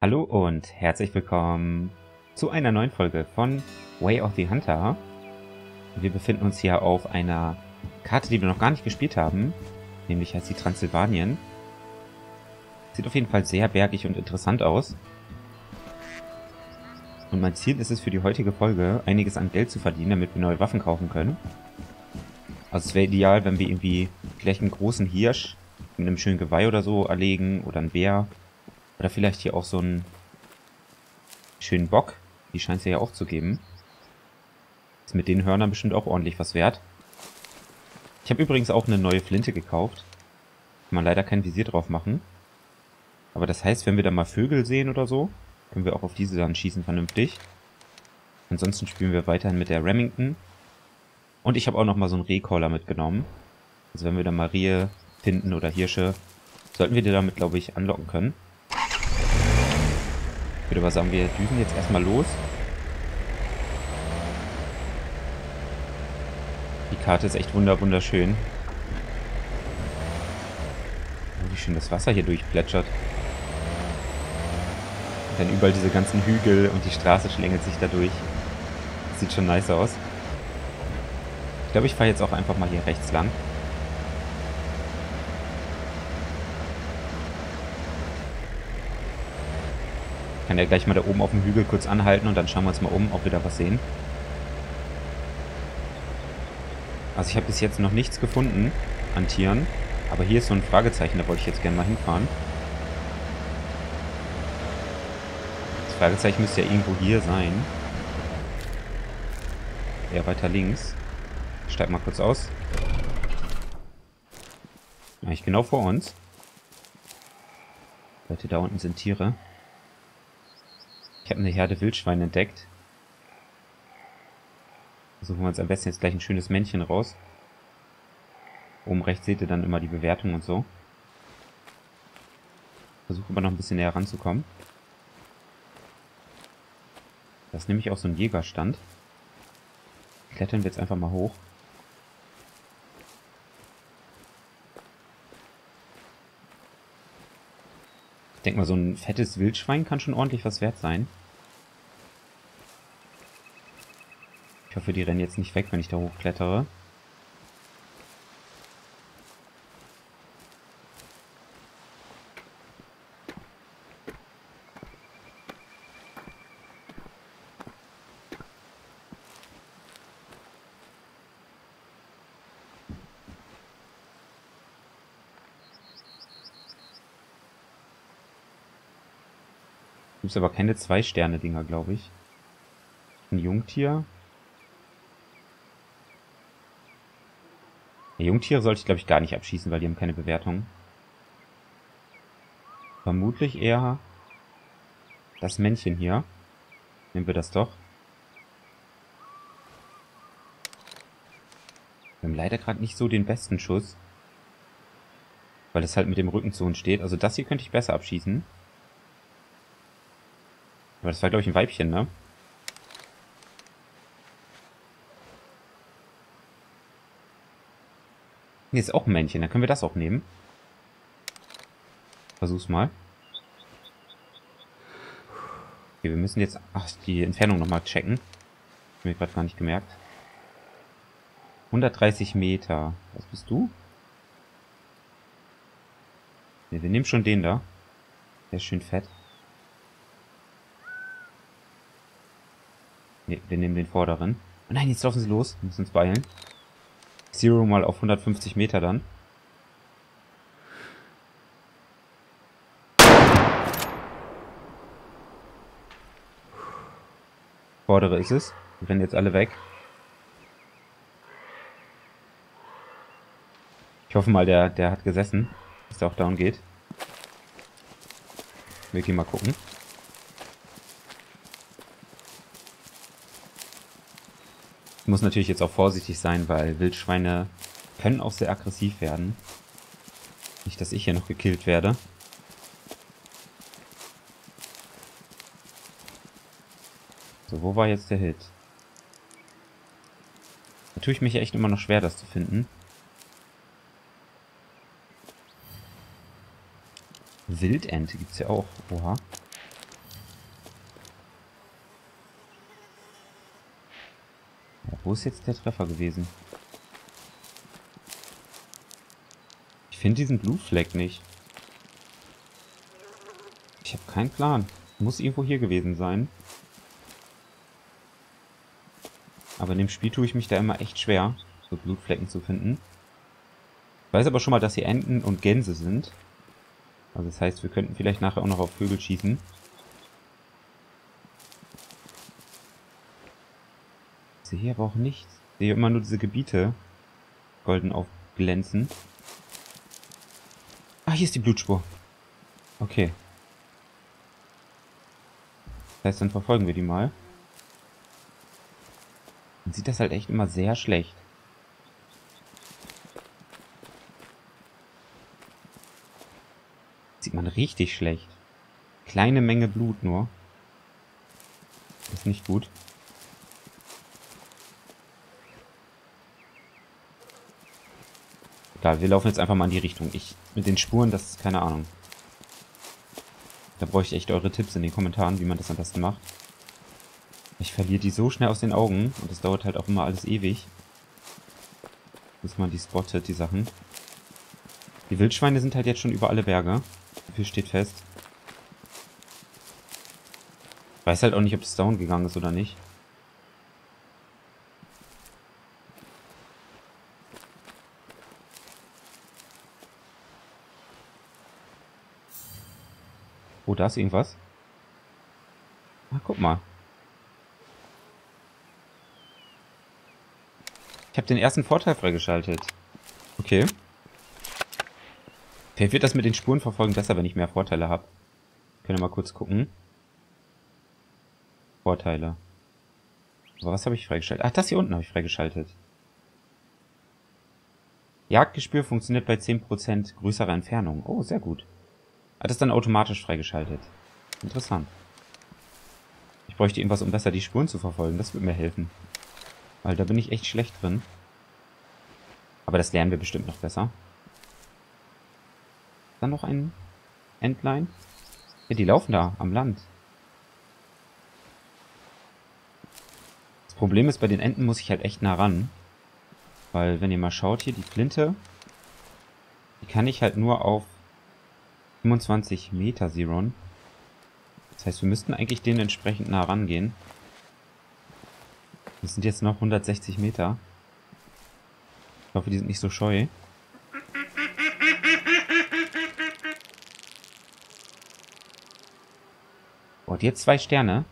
Hallo und herzlich willkommen zu einer neuen Folge von Way of the Hunter. Wir befinden uns hier auf einer Karte, die wir noch gar nicht gespielt haben, nämlich heißt sie Transsilvanien. Sieht auf jeden Fall sehr bergig und interessant aus. Und mein Ziel ist es für die heutige Folge, einiges an Geld zu verdienen, damit wir neue Waffen kaufen können. Also es wäre ideal, wenn wir irgendwie gleich einen großen Hirsch mit einem schönen Geweih oder so erlegen oder einen Bär oder vielleicht hier auch so einen schönen Bock. Die scheint es ja auch zu geben. Ist mit den Hörnern bestimmt auch ordentlich was wert. Ich habe übrigens auch eine neue Flinte gekauft. Kann man leider kein Visier drauf machen. Aber das heißt, wenn wir da mal Vögel sehen oder so, können wir auch auf diese dann schießen vernünftig. Ansonsten spielen wir weiterhin mit der Remington. Und ich habe auch noch mal so einen Rehcaller mitgenommen. Also wenn wir da mal Rehe finden oder Hirsche, sollten wir die damit, glaube ich, anlocken können. Ich würde aber sagen, wir düsen jetzt erstmal los. Die Karte ist echt wunderschön. Oh, wie schön das Wasser hier durchplätschert. Und dann überall diese ganzen Hügel und die Straße schlängelt sich dadurch. Sieht schon nice aus. Ich glaube, ich fahre jetzt auch einfach mal hier rechts lang. Kann ja gleich mal da oben auf dem Hügel kurz anhalten und dann schauen wir uns mal um, ob wir da was sehen. Also ich habe bis jetzt noch nichts gefunden an Tieren. Aber hier ist so ein Fragezeichen, da wollte ich jetzt gerne mal hinfahren. Das Fragezeichen müsste ja irgendwo hier sein. Eher weiter links. Ich steig mal kurz aus. Eigentlich genau vor uns. Leute, da unten sind Tiere. Ich habe eine Herde Wildschweine entdeckt. Suchen wir uns am besten jetzt gleich ein schönes Männchen raus. Oben rechts seht ihr dann immer die Bewertung und so. Versuche aber noch ein bisschen näher ranzukommen. Das ist nämlich auch so ein Jägerstand. Klettern wir jetzt einfach mal hoch. Ich denke mal, so ein fettes Wildschwein kann schon ordentlich was wert sein. Ich hoffe, die rennen jetzt nicht weg, wenn ich da hochklettere. Gibt es aber keine Zwei-Sterne-Dinger, glaube ich. Ein Jungtier. Ja, Jungtiere sollte ich, glaube ich, gar nicht abschießen, weil die haben keine Bewertung. Vermutlich eher das Männchen hier. Nehmen wir das doch. Wir haben leider gerade nicht so den besten Schuss. Weil es halt mit dem Rücken zu uns steht. Also das hier könnte ich besser abschießen. Aber das war, glaube ich, ein Weibchen, ne? Hier ist auch ein Männchen, dann können wir das auch nehmen. Versuch's mal. Okay, wir müssen jetzt ach, die Entfernung nochmal checken. Hab mir gerade gar nicht gemerkt. 130 Meter. Was bist du? Ne, wir nehmen schon den da. Der ist schön fett. Ne, wir nehmen den vorderen. Oh nein, jetzt laufen sie los. Wir müssen uns beeilen. Zero mal auf 150 Meter dann. Vordere ist es. Die rennen jetzt alle weg. Ich hoffe mal, der, der hat gesessen, dass der auch down geht. Wir gehen mal gucken. Muss natürlich jetzt auch vorsichtig sein, weil Wildschweine können auch sehr aggressiv werden. Nicht, dass ich hier noch gekillt werde. So, wo war jetzt der Hit? Da tue ich mich echt immer noch schwer, das zu finden. Wildente gibt's ja auch. Oha. Wo ist jetzt der Treffer gewesen? Ich finde diesen Blue Flag nicht. Ich habe keinen Plan. Muss irgendwo hier gewesen sein. Aber in dem Spiel tue ich mich da immer echt schwer, so Blutflecken zu finden. Ich weiß aber schon mal, dass hier Enten und Gänse sind. Also das heißt, wir könnten vielleicht nachher auch noch auf Vögel schießen. Sehe hier aber auch nichts. Ich sehe immer nur diese Gebiete golden aufglänzen. Ah, hier ist die Blutspur. Okay. Das heißt, dann verfolgen wir die mal. Dann sieht das halt echt immer sehr schlecht. Sieht man richtig schlecht. Kleine Menge Blut nur. Ist nicht gut. Egal, wir laufen jetzt einfach mal in die Richtung. Ich mit den Spuren, das ist keine Ahnung. Da bräuchte ich echt eure Tipps in den Kommentaren, wie man das am besten macht. Ich verliere die so schnell aus den Augen und das dauert halt auch immer alles ewig. Bis man die spottet, die Sachen. Die Wildschweine sind halt jetzt schon über alle Berge. Viel steht fest. Ich weiß halt auch nicht, ob es down gegangen ist oder nicht. Oh, da ist irgendwas. Ah, guck mal. Ich habe den ersten Vorteil freigeschaltet. Okay. Vielleicht wird das mit den Spurenverfolgen besser, wenn ich mehr Vorteile habe. Können wir mal kurz gucken. Vorteile. Aber was habe ich freigeschaltet? Ach, das hier unten habe ich freigeschaltet. Jagdgespür funktioniert bei 10% größerer Entfernung. Oh, sehr gut. Hat es dann automatisch freigeschaltet. Interessant. Ich bräuchte irgendwas, um besser die Spuren zu verfolgen. Das würde mir helfen. Weil da bin ich echt schlecht drin. Aber das lernen wir bestimmt noch besser. Dann noch ein Endline. Ja, die laufen da am Land. Das Problem ist, bei den Enten muss ich halt echt nah ran. Weil, wenn ihr mal schaut hier, die Flinte, die kann ich halt nur auf 25 Meter Zeron. Das heißt, wir müssten eigentlich denen entsprechend nah rangehen. Das sind jetzt noch 160 Meter. Ich hoffe, die sind nicht so scheu. Oh, und jetzt zwei Sterne.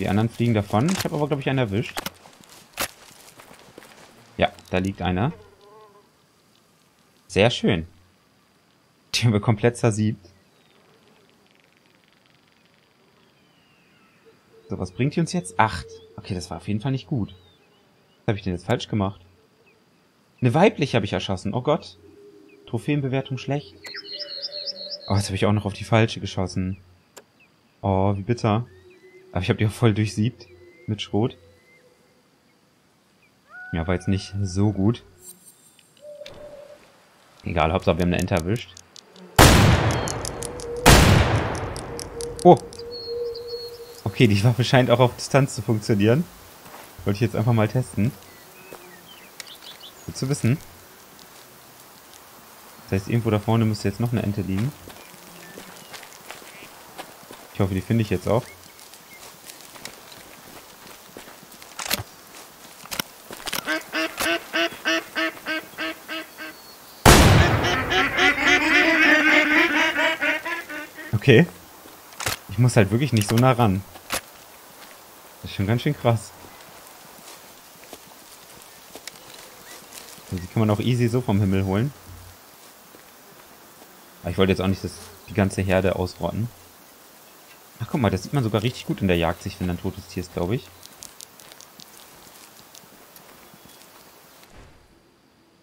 Die anderen fliegen davon. Ich habe aber, glaube ich, einen erwischt. Ja, da liegt einer. Sehr schön. Die haben wir komplett zersiebt. So, was bringt die uns jetzt? Acht. Okay, das war auf jeden Fall nicht gut. Was habe ich denn jetzt falsch gemacht? Eine weibliche habe ich erschossen. Oh Gott. Trophäenbewertung schlecht. Oh, jetzt habe ich auch noch auf die falsche geschossen. Oh, wie bitter. Aber ich habe die auch voll durchsiebt. Mit Schrot. Ja, war jetzt nicht so gut. Egal, Hauptsache wir haben eine Ente erwischt. Oh. Okay, die Waffe scheint auch auf Distanz zu funktionieren. Wollte ich jetzt einfach mal testen. Gut zu wissen. Das heißt, irgendwo da vorne müsste jetzt noch eine Ente liegen. Ich hoffe, die finde ich jetzt auch. Okay. Ich muss halt wirklich nicht so nah ran. Das ist schon ganz schön krass. Die kann man auch easy so vom Himmel holen. Aber ich wollte jetzt auch nicht das, die ganze Herde ausrotten. Ach guck mal, das sieht man sogar richtig gut in der Jagdsicht, wenn ein totes Tier ist, glaube ich.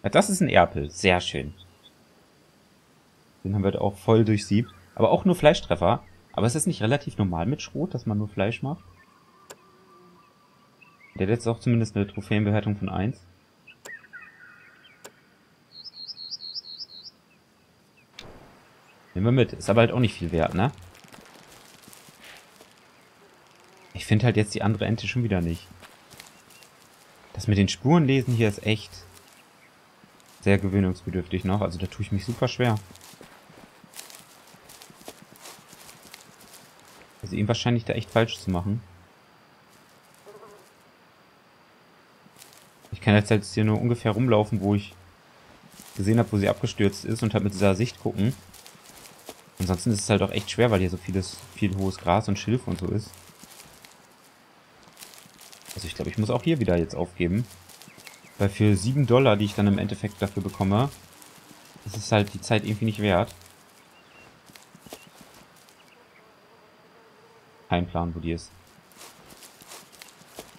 Ja, das ist ein Erpel. Sehr schön. Den haben wir auch voll durchsiebt. Aber auch nur Fleischtreffer. Aber ist es nicht relativ normal mit Schrot, dass man nur Fleisch macht? Der hat jetzt auch zumindest eine Trophäenbewertung von 1. Nehmen wir mit. Ist aber halt auch nicht viel wert, ne? Ich finde halt jetzt die andere Ente schon wieder nicht. Das mit den Spuren lesen hier ist echt sehr gewöhnungsbedürftig noch. Also da tue ich mich super schwer. Ihm wahrscheinlich da echt falsch zu machen. Ich kann jetzt halt hier nur ungefähr rumlaufen, wo ich gesehen habe, wo sie abgestürzt ist und halt mit dieser Sicht gucken. Ansonsten ist es halt auch echt schwer, weil hier so vieles, viel hohes Gras und Schilf und so ist. Also ich glaube, ich muss auch hier wieder jetzt aufgeben. Weil für 7 Dollar, die ich dann im Endeffekt dafür bekomme, ist es halt die Zeit irgendwie nicht wert. Kein Plan, wo die ist.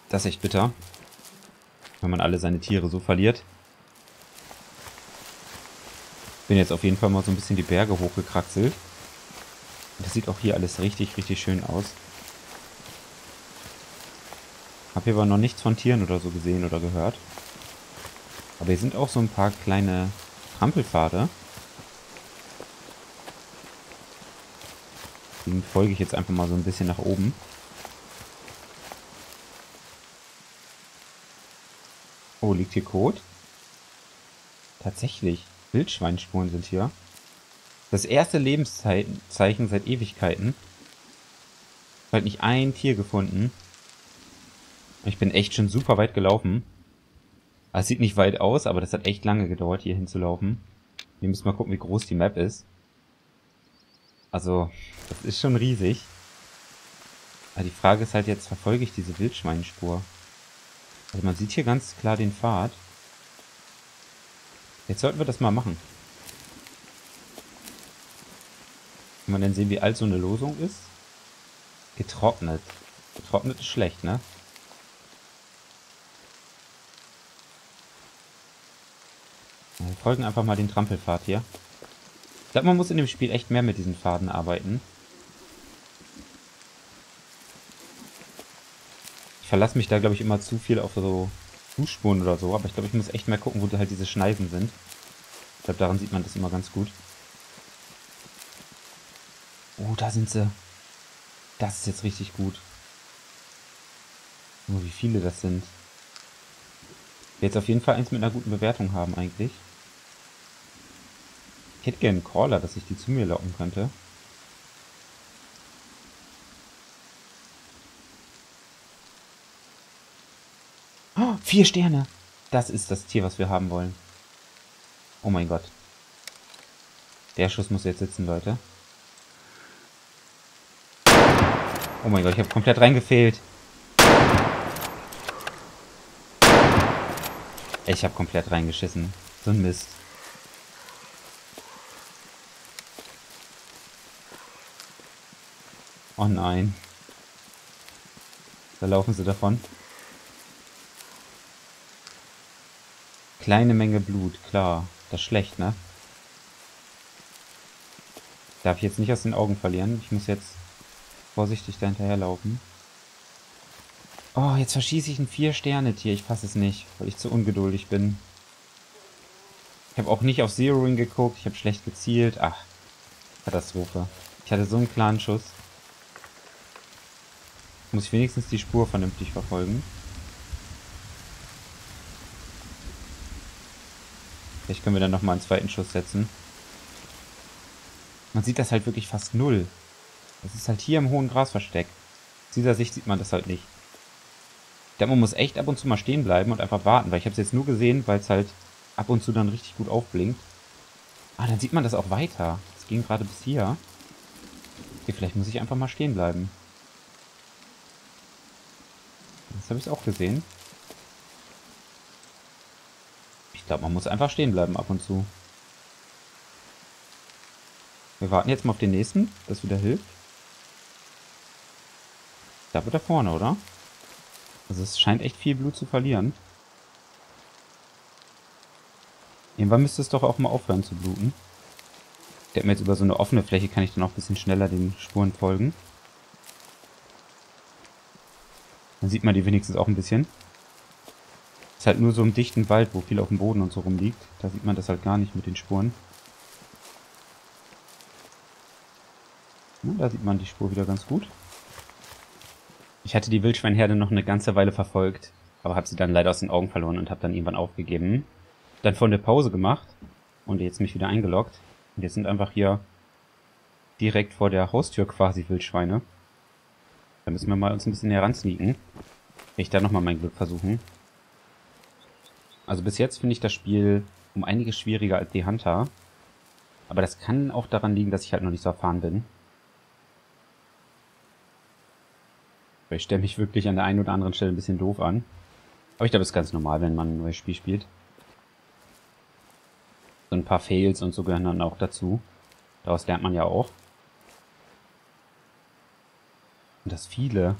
Das ist echt bitter. Wenn man alle seine Tiere so verliert. Bin jetzt auf jeden Fall mal so ein bisschen die Berge hochgekraxelt. Das sieht auch hier alles richtig, richtig schön aus. Hab hier aber noch nichts von Tieren oder so gesehen oder gehört. Aber hier sind auch so ein paar kleine Trampelpfade. Den folge ich jetzt einfach mal so ein bisschen nach oben. Oh, liegt hier Kot? Tatsächlich. Wildschweinspuren sind hier. Das erste Lebenszeichen seit Ewigkeiten. Halt nicht ein Tier gefunden. Ich bin echt schon super weit gelaufen. Es sieht nicht weit aus, aber das hat echt lange gedauert, hier hinzulaufen. Wir müssen mal gucken, wie groß die Map ist. Also, das ist schon riesig. Aber die Frage ist halt jetzt, verfolge ich diese Wildschweinspur? Also man sieht hier ganz klar den Pfad. Jetzt sollten wir das mal machen. Kann man denn sehen, wie alt so eine Losung ist? Getrocknet. Getrocknet ist schlecht, ne? Wir folgen einfach mal den Trampelpfad hier. Ich glaube, man muss in dem Spiel echt mehr mit diesen Pfaden arbeiten. Ich verlasse mich da, glaube ich, immer zu viel auf so Fußspuren oder so. Aber ich glaube, ich muss echt mehr gucken, wo halt diese Schneisen sind. Ich glaube, daran sieht man das immer ganz gut. Oh, da sind sie. Das ist jetzt richtig gut. Oh, wie viele das sind. Jetzt auf jeden Fall eins mit einer guten Bewertung haben eigentlich. Hätte gerne einen Crawler, dass ich die zu mir locken könnte. Oh, vier Sterne. Das ist das Tier, was wir haben wollen. Oh mein Gott. Der Schuss muss jetzt sitzen, Leute. Oh mein Gott, ich habe komplett reingefehlt. Ich habe komplett reingeschissen. So ein Mist. Oh nein. Da laufen sie davon. Kleine Menge Blut, klar. Das ist schlecht, ne? Darf ich jetzt nicht aus den Augen verlieren. Ich muss jetzt vorsichtig da hinterherlaufen. Oh, jetzt verschieße ich ein Vier-Sterne-Tier. Ich fasse es nicht, weil ich zu ungeduldig bin. Ich habe auch nicht auf Zeroing geguckt. Ich habe schlecht gezielt. Ach, Katastrophe. Ich hatte so einen klaren Schuss. Muss ich wenigstens die Spur vernünftig verfolgen. Vielleicht können wir dann nochmal einen zweiten Schuss setzen. Man sieht das halt wirklich fast null. Das ist halt hier im hohen Gras versteckt. Aus dieser Sicht sieht man das halt nicht. Ich glaube, man muss echt ab und zu mal stehen bleiben und einfach warten, weil ich habe es jetzt nur gesehen, weil es halt ab und zu dann richtig gut aufblinkt. Ah, dann sieht man das auch weiter. Es ging gerade bis hier. Okay, vielleicht muss ich einfach mal stehen bleiben. Habe ich auch gesehen. Ich glaube, man muss einfach stehen bleiben ab und zu. Wir warten jetzt mal auf den nächsten, das wieder hilft. Da wird er vorne, oder? Also es scheint echt viel Blut zu verlieren. Irgendwann müsste es doch auch mal aufhören zu bluten. Ich denke mir jetzt über so eine offene Fläche kann ich dann auch ein bisschen schneller den Spuren folgen. Dann sieht man die wenigstens auch ein bisschen. Ist halt nur so im dichten Wald, wo viel auf dem Boden und so rumliegt. Da sieht man das halt gar nicht mit den Spuren. Ja, da sieht man die Spur wieder ganz gut. Ich hatte die Wildschweinherde noch eine ganze Weile verfolgt, aber habe sie dann leider aus den Augen verloren und habe dann irgendwann aufgegeben. Dann von der Pause gemacht und jetzt mich wieder eingeloggt. Und jetzt sind einfach hier direkt vor der Haustür quasi Wildschweine. Da müssen wir mal uns ein bisschen heranznieken. Ich da nochmal mein Glück versuchen. Also bis jetzt finde ich das Spiel um einiges schwieriger als die Hunter. Aber das kann auch daran liegen, dass ich halt noch nicht so erfahren bin. Ich stelle mich wirklich an der einen oder anderen Stelle ein bisschen doof an. Aber ich glaube, es ist ganz normal, wenn man ein neues Spiel spielt. So ein paar Fails und so gehören dann auch dazu. Daraus lernt man ja auch. Und das viele.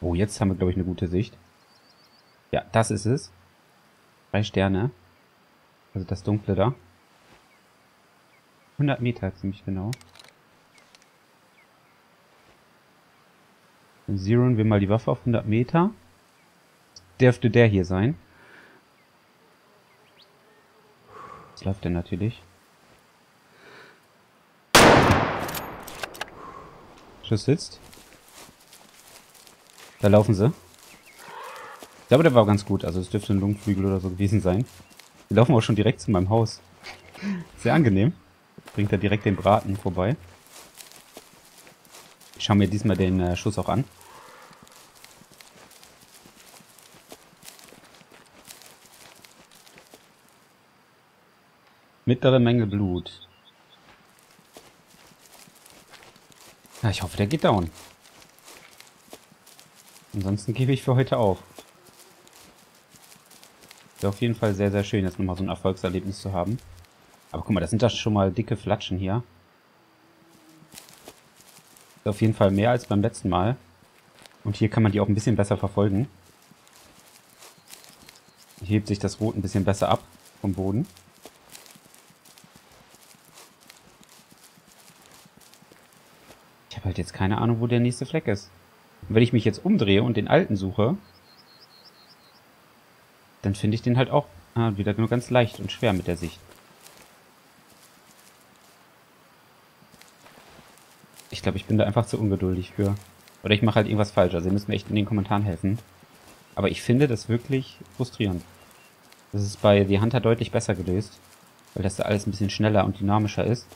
Oh, jetzt haben wir, glaube ich, eine gute Sicht. Ja, das ist es. Drei Sterne. Also das Dunkle da. 100 Meter ziemlich genau. Dann zeroen wir mal die Waffe auf 100 Meter. Dürfte der hier sein. Jetzt läuft der natürlich. Sitzt. Da laufen sie. Ich glaube, der war ganz gut. Also es dürfte ein Lungenflügel oder so gewesen sein. Die laufen auch schon direkt zu meinem Haus. Sehr angenehm. Bringt er direkt den Braten vorbei. Ich schaue mir diesmal den äh, Schuss auch an. Mittlere Menge Blut. Ja, ich hoffe, der geht down. Ansonsten gebe ich für heute auf. Wäre auf jeden Fall sehr, sehr schön, jetzt nochmal so ein Erfolgserlebnis zu haben. Aber guck mal, das sind doch schon mal dicke Flatschen hier. Ist auf jeden Fall mehr als beim letzten Mal. Und hier kann man die auch ein bisschen besser verfolgen. Hier hebt sich das Rot ein bisschen besser ab vom Boden. Halt jetzt keine Ahnung, wo der nächste Fleck ist. Und wenn ich mich jetzt umdrehe und den alten suche, dann finde ich den halt auch ah, wieder nur ganz leicht und schwer mit der Sicht. Ich glaube, ich bin da einfach zu ungeduldig für. Oder ich mache halt irgendwas falsch. Also ihr müsst mir echt in den Kommentaren helfen. Aber ich finde das wirklich frustrierend. Das ist bei The Hunter deutlich besser gelöst. Weil das da alles ein bisschen schneller und dynamischer ist.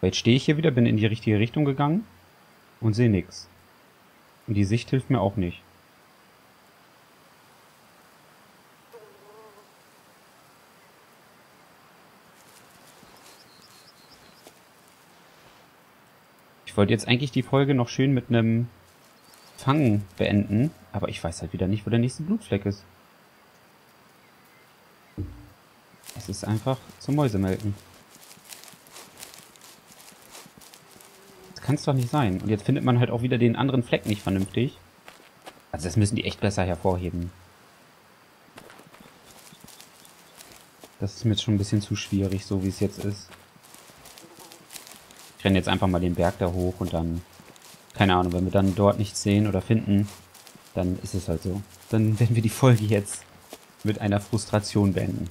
Weil jetzt stehe ich hier wieder, bin in die richtige Richtung gegangen und sehe nichts. Und die Sicht hilft mir auch nicht. Ich wollte jetzt eigentlich die Folge noch schön mit einem Fangen beenden, aber ich weiß halt wieder nicht, wo der nächste Blutfleck ist. Es ist einfach zum Mäusemelken. Kann es doch nicht sein. Und jetzt findet man halt auch wieder den anderen Fleck nicht vernünftig. Also das müssen die echt besser hervorheben. Das ist mir jetzt schon ein bisschen zu schwierig, so wie es jetzt ist. Ich renne jetzt einfach mal den Berg da hoch und dann... Keine Ahnung, wenn wir dann dort nichts sehen oder finden, dann ist es halt so. Dann werden wir die Folge jetzt mit einer Frustration beenden.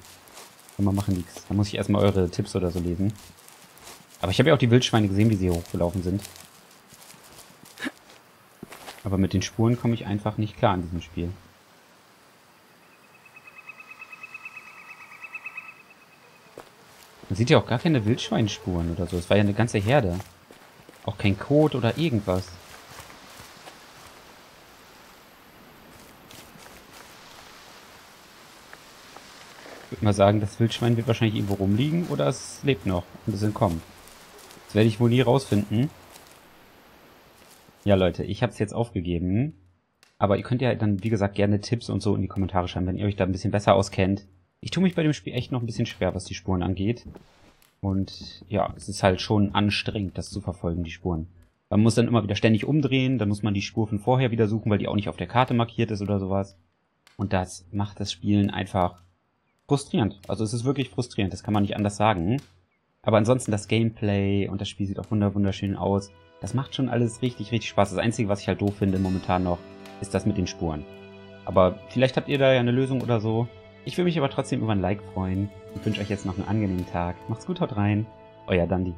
Man machen nichts. Dann muss ich erstmal eure Tipps oder so lesen. Aber ich habe ja auch die Wildschweine gesehen, wie sie hier hochgelaufen sind. Aber mit den Spuren komme ich einfach nicht klar in diesem Spiel. Man sieht ja auch gar keine Wildschweinspuren oder so. Es war ja eine ganze Herde. Auch kein Kot oder irgendwas. Ich würde mal sagen, das Wildschwein wird wahrscheinlich irgendwo rumliegen oder es lebt noch und es entkommt. Das werde ich wohl nie rausfinden. Ja, Leute, ich habe es jetzt aufgegeben. Aber ihr könnt ja dann, wie gesagt, gerne Tipps und so in die Kommentare schreiben, wenn ihr euch da ein bisschen besser auskennt. Ich tue mich bei dem Spiel echt noch ein bisschen schwer, was die Spuren angeht. Und ja, es ist halt schon anstrengend, das zu verfolgen, die Spuren. Man muss dann immer wieder ständig umdrehen, dann muss man die Spur von vorher wieder suchen, weil die auch nicht auf der Karte markiert ist oder sowas. Und das macht das Spielen einfach frustrierend. Also es ist wirklich frustrierend, das kann man nicht anders sagen. Aber ansonsten das Gameplay und das Spiel sieht auch wunderschön aus. Das macht schon alles richtig, richtig Spaß. Das Einzige, was ich halt doof finde momentan noch, ist das mit den Spuren. Aber vielleicht habt ihr da ja eine Lösung oder so. Ich würde mich aber trotzdem über ein Like freuen und wünsche euch jetzt noch einen angenehmen Tag. Macht's gut, haut rein. Euer Dandy.